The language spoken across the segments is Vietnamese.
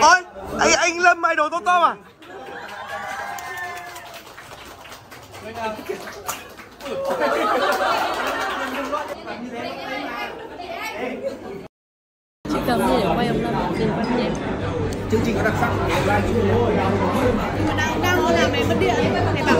ôi anh anh lâm mày đồ tôm tôm à? Chị cầm gì để quay ông lâm đừng quay nhé chương trình có đặc sắc đang đang làm này mất điện. Bảo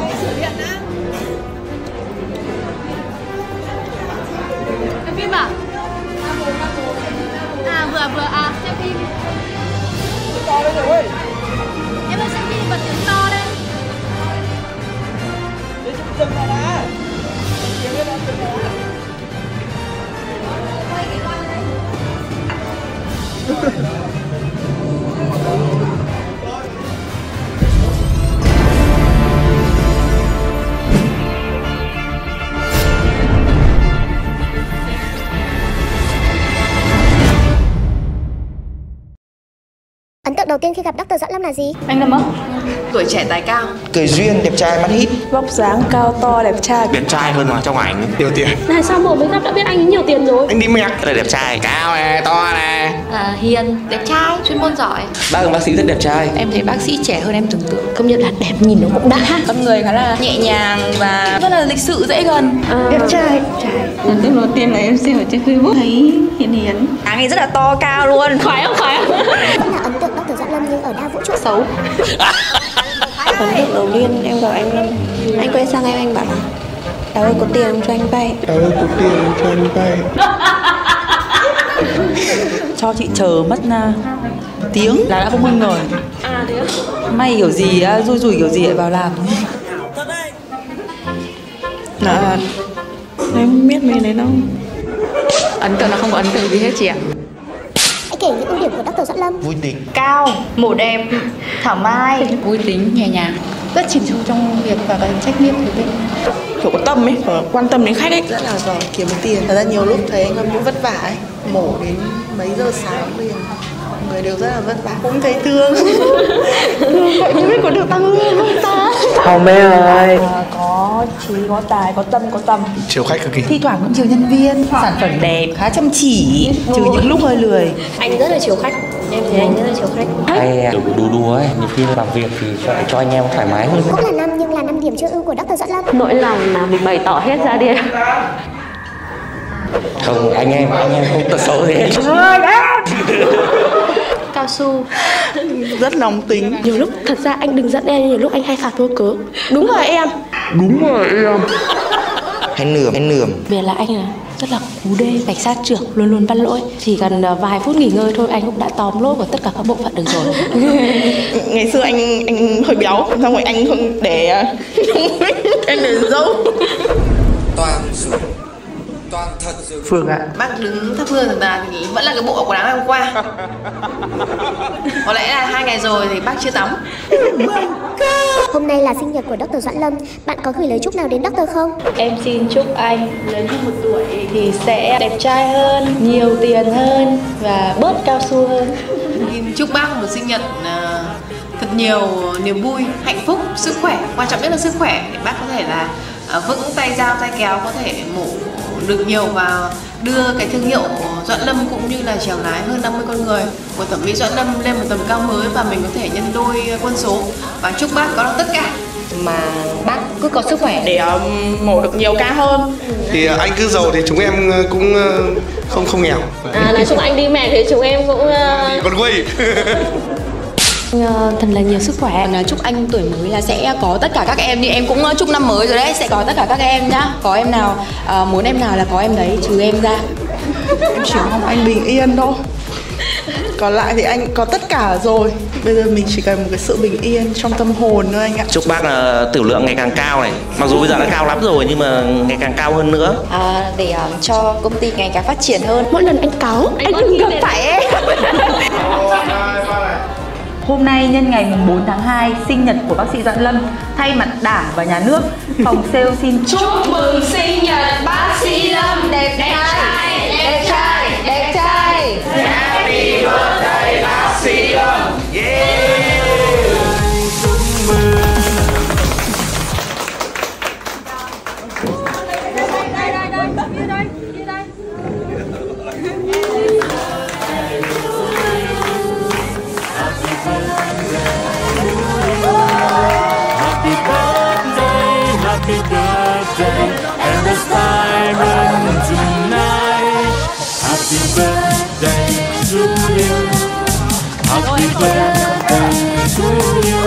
dừng lại đã Dừng lại đã, dừng lại đã. Tượng đầu tiên khi gặp Dr. Doãn Lâm là gì? anh lâm á. Tuổi trẻ tài cao. Cười duyên đẹp trai mắt hít. Vóc dáng cao to đẹp trai. Đẹp trai hơn mà trong ảnh. Nhiều tiền. Này sao vừa mới gặp đã biết anh ấy nhiều tiền rồi? Anh đi mẹc là đẹp trai. Cao nè to nè. À, hiền đẹp trai chuyên môn giỏi. Bác bác sĩ rất đẹp trai. Em thấy bác sĩ trẻ hơn em tưởng tượng. Công nhận là đẹp nhìn nó cũng đã. Con người khá là nhẹ nhàng và rất là lịch sự dễ gần. Đẹp trai lần tương đầu tiên là em xem ở trên facebook. Thấy hiền hiền. Anh ấy rất là to cao luôn. Khoái không khoái không xấu. Ấn tượng đầu tiên em gặp anh Lâm anh quay sang em anh bảo là Đào ơi có tiền không cho anh vay. Đâu có tiền cho anh vay. Cho chị chờ mất uh, tiếng. Là đã không ngưng rồi. À thế á? May kiểu gì uh, rui rủi kiểu gì lại vào làm. Là em không biết mấy đấy đâu. Ấn tượng là không có ấn tượng gì hết chị ạ Hãy kể những ưu Lâm vui tính. Cao mổ đẹp thảo mai. Vui tính nhẹ nhàng. Rất chỉn chu trong việc và có trách nhiệm của mình kiểu có tâm ấy và quan tâm đến khách ấy. Rất là giỏi kiếm tiền. Thật ra nhiều lúc thấy anh Lâm cũng vất vả ấy. Mổ đến mấy giờ sáng liền mọi người đều rất là vất vả. Cũng thấy thương. Thương vậy không biết có được tăng lương không ta? Không bé ơi. À, có trí có tài có tâm có tầm. Chiều khách cực kỳ. Thi thoảng cũng chiều nhân viên sản phẩm đẹp khá chăm chỉ trừ những lúc hơi lười. Anh rất là chiều khách em thấy anh rất là chiều khách. Hay đu đu đùa ấy nhiều khi làm việc thì phải cho anh em thoải mái hơn. Cũng là năm nhưng là năm điểm chưa ưu của Dr. Doãn Lâm. Nỗi lòng là mình bày tỏ hết ra đi. Không anh em anh em không tật xấu gì. Hết cao su. Rất nóng tính. Nhiều lúc thật ra anh đừng giận em nhiều lúc anh hay phạt vô cớ. Đúng rồi em hay nườm hay nườm. Về là anh là rất là cú đê cảnh sát trưởng luôn luôn bắt lỗi. Chỉ cần ờ, vài phút nghỉ ngơi thôi anh cũng đã tóm lỗi của tất cả các bộ phận được rồi. Ngày xưa anh anh hơi béo xong rồi anh không để anh để sự toàn thật sự Phương ạ bác đứng thắp hương thật là thì vẫn là cái bộ quần áo ngày hôm qua có lẽ là hai ngày rồi thì bác chưa tắm Hôm nay là sinh nhật của Dr. Doãn Lâm Bạn có gửi lời chúc nào đến Dr. không? em xin chúc anh lớn hơn một tuổi thì sẽ đẹp trai hơn nhiều tiền hơn và bớt cao su hơn Xin chúc bác một sinh nhật à, thật nhiều niềm vui hạnh phúc sức khỏe quan trọng nhất là sức khỏe để bác có thể là à, vững tay dao tay kéo có thể mổ được nhiều và đưa cái thương hiệu Doãn Lâm cũng như là chèo lái hơn 50 con người. Của thẩm mỹ Doãn Lâm lên một tầm cao mới và mình có thể nhân đôi quân số. Và chúc bác có được tất cả. Mà bác cứ có sức khỏe để um, mổ được nhiều ca hơn. Thì anh cứ giàu thì chúng em ờ, cũng ờ, không không nghèo. À nói chung anh đi mẹ thì chúng em cũng ờ, Còn quay ờ, thật là nhiều sức khỏe. Là chúc anh tuổi mới là sẽ có tất cả các em như em cũng uh, chúc năm mới rồi đấy sẽ có tất cả các em nhá. Có em nào uh, muốn em nào là có em đấy trừ em ra. Em chỉ mong anh bình yên thôi. Còn lại thì anh có tất cả rồi. Bây giờ mình chỉ cần một cái sự bình yên trong tâm hồn thôi anh ạ. Chúc bác là tiểu lượng ngày càng cao này. Mặc dù bây giờ đã cao lắm rồi nhưng mà ngày càng cao hơn nữa. À, để um, cho công ty ngày càng phát triển hơn. Mỗi lần anh cáu anh đừng gặp phải em Hôm nay nhân ngày 4 tháng 2, sinh nhật của bác sĩ Doãn Lâm, thay mặt Đảng và Nhà nước, phòng sale xin chúc mừng sinh nhật bác sĩ Lâm đẹp happy birthday and the siren tonight. Happy birthday to you. Happy birthday to you.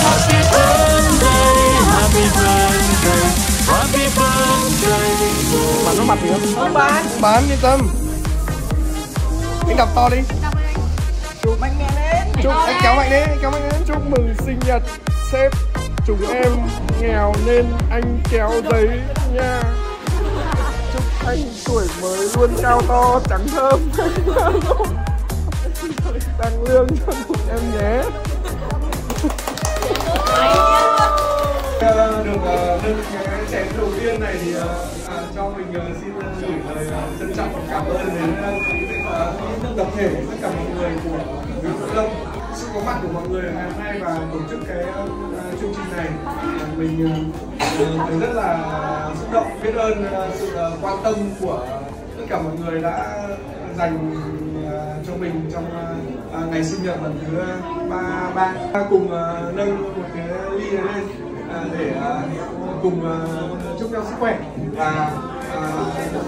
Happy birthday, happy birthday, happy birthday. Mà nó mặt gì không? Không bán. Bán đi tâm. Anh đọc to đi. Chụp mạnh mẽ lên. Chụp anh kéo mạnh đi, kéo mạnh lên. Chúc mừng sinh nhật sếp chúng em nghèo nên anh kéo giấy nha. Chúc anh tuổi mới luôn cao to, trắng thơm. Tăng lương cho chúng em nhé. Được ờ, nâng cái chén đầu tiên này thì ờ, à, cho mình ờ, xin gửi lời trân trọng và cảm ơn đến tập thể, tất cả mọi người của Nguyễn Lâm có mặt của mọi người ngày hôm nay và tổ chức cái uh, chương trình này mình uh, thấy rất là xúc động biết ơn uh, sự uh, quan tâm của tất cả mọi người đã dành uh, cho mình trong uh, ngày sinh nhật lần thứ ba ba cùng uh, nâng một cái ly này lên uh, để uh, cùng uh, chúc nhau sức khỏe và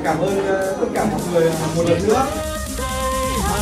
cảm ơn tất cả mọi người một lần nữa.